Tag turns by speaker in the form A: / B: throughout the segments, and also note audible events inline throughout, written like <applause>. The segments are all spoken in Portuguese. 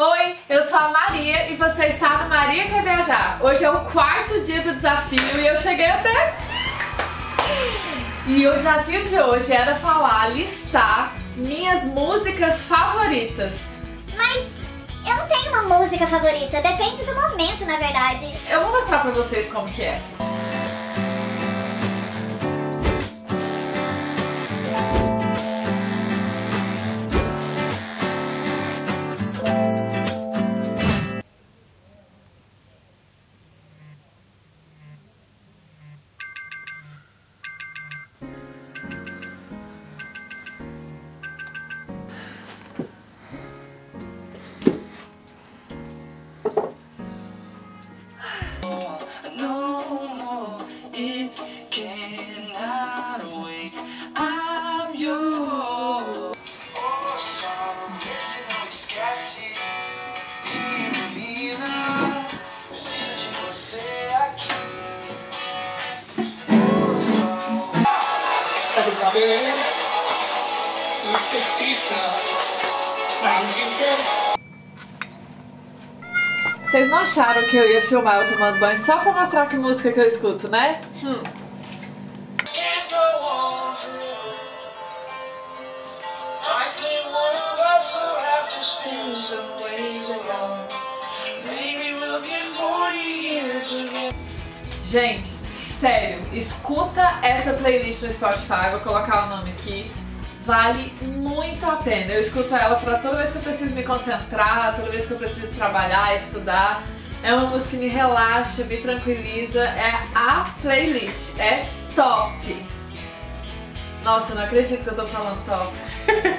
A: Oi, eu sou a Maria e você está no Maria Quer Viajar. Hoje é o quarto dia do desafio e eu cheguei até E o desafio de hoje era falar, listar minhas músicas favoritas.
B: Mas eu não tenho uma música favorita, depende do momento, na verdade.
A: Eu vou mostrar pra vocês como que é. Vocês não acharam que eu ia filmar eu tomando banho só pra mostrar que música que eu escuto, né? Hum.
C: Can't go on forever. Likely one of us will have to spend some days alone. Maybe we'll get 40 years together.
A: Gente, sério, escuta essa playlist no Spotify, vou colocar o nome aqui. Vale muito a pena. Eu escuto ela pra toda vez que eu preciso me concentrar, toda vez que eu preciso trabalhar, estudar. É uma música que me relaxa, me tranquiliza. É a playlist. É top. Nossa, não acredito que eu tô falando top. <laughs>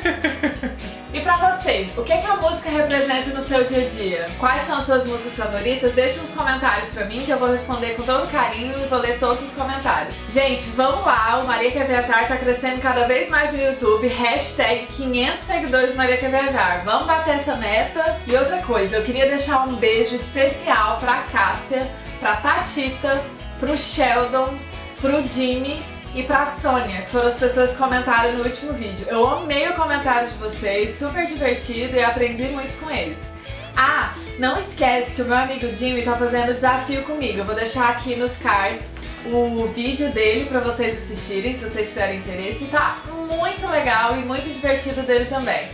A: O que, é que a música representa no seu dia a dia? Quais são as suas músicas favoritas? Deixe nos comentários pra mim que eu vou responder com todo carinho e vou ler todos os comentários. Gente, vamos lá, o Maria Quer Viajar tá crescendo cada vez mais no YouTube, hashtag 500 seguidores Maria Quer Viajar. Vamos bater essa meta. E outra coisa, eu queria deixar um beijo especial pra Cássia, pra Tatita, pro Sheldon, pro Jimmy e pra Sônia, que foram as pessoas que comentaram no último vídeo. Eu amei o comentário de vocês, super divertido e aprendi muito com eles. Ah, não esquece que o meu amigo Jimmy tá fazendo desafio comigo. Eu vou deixar aqui nos cards o vídeo dele pra vocês assistirem, se vocês tiverem interesse. Tá muito legal e muito divertido dele também.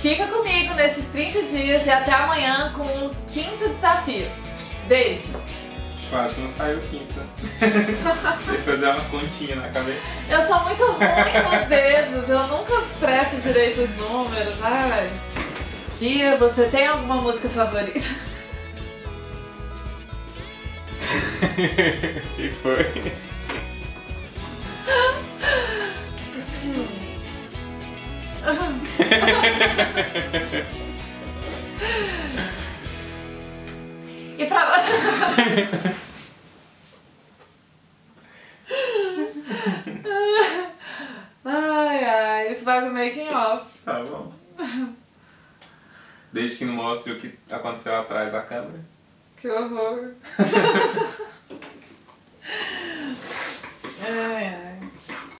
A: Fica comigo nesses 30 dias e até amanhã com o quinto desafio. Beijo!
D: Quase que não saiu quinta. <laughs> Tem que fazer uma continha na cabeça.
A: Eu sou muito ruim com os dedos, eu nunca expresso direito os números, ai. Dia, você tem alguma música favorita? <laughs>
D: e foi.
A: Ai, ai, isso vai pro making off.
D: Tá bom. Desde que não mostre o que aconteceu atrás da câmera.
A: Que horror. <laughs> ai, ai.